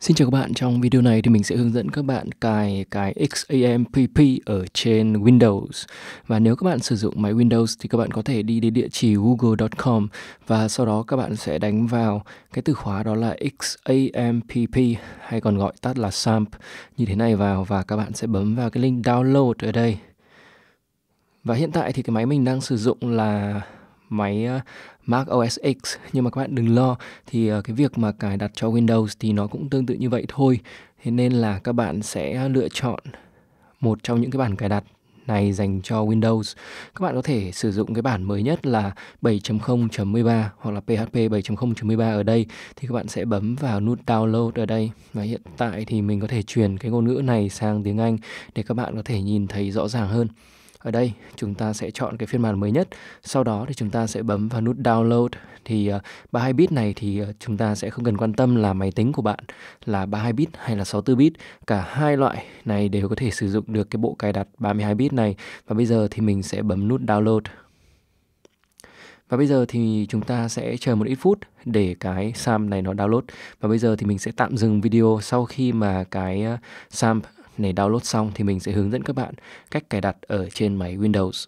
Xin chào các bạn, trong video này thì mình sẽ hướng dẫn các bạn cài cái XAMPP ở trên Windows. Và nếu các bạn sử dụng máy Windows thì các bạn có thể đi đến địa chỉ google.com và sau đó các bạn sẽ đánh vào cái từ khóa đó là XAMPP hay còn gọi tắt là SAMP như thế này vào và các bạn sẽ bấm vào cái link download ở đây. Và hiện tại thì cái máy mình đang sử dụng là máy ờ, Mac OS X nhưng mà các bạn đừng lo, thì ờ, cái việc mà cài đặt cho Windows thì nó cũng tương tự như vậy thôi. Thế nên là các bạn sẽ lựa chọn một trong những cái bản cài đặt này dành cho Windows. Các bạn có thể sử dụng cái bản mới nhất là 7.0.13 hoặc là PHP 7.0.13 ở đây thì các bạn sẽ bấm vào nút download ở đây và hiện tại thì mình có thể chuyển cái ngôn ngữ này sang tiếng Anh để các bạn có thể nhìn thấy rõ ràng hơn. Ở đây chúng ta sẽ chọn cái phiên bản mới nhất, sau đó thì chúng ta sẽ bấm vào nút download thì ờ, uh, 32 bit này thì uh, chúng ta sẽ không cần quan tâm là máy tính của bạn là 32 bit hay là 64 bit, cả hai loại này đều có thể sử dụng được cái bộ cài đặt 32 bit này và bây giờ thì mình sẽ bấm nút download. Và bây giờ thì chúng ta sẽ chờ một ít phút để cái SAM này nó download. Và bây giờ thì mình sẽ tạm dừng video sau khi mà cái ờ, SAM này download xong thì mình sẽ hướng dẫn các bạn cách cài đặt ở trên máy Windows.